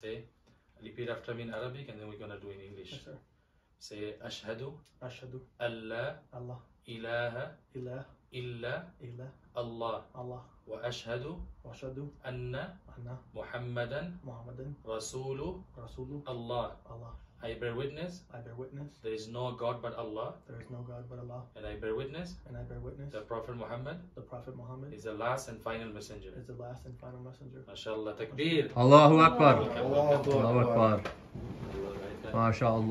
Say, repeat after me in Arabic and then we're going to do in English. Yes, sir. Say, Ashhadu. Ashhadu. Allah. Allah. إله إله إلا إلا الله الله وأشهد وأشهد أن أن محمدا محمدا رسول رسول الله الله I bear witness. I bear witness. There is no God but Allah. There is no God but Allah. And I bear witness. And I bear witness. The Prophet Muhammad. The Prophet Muhammad. Is the last and final messenger. Is the last and final messenger. MashaAllah. Takbir. Allahu Akbar. Allahu Akbar. Allahu Akbar. MashaAllah.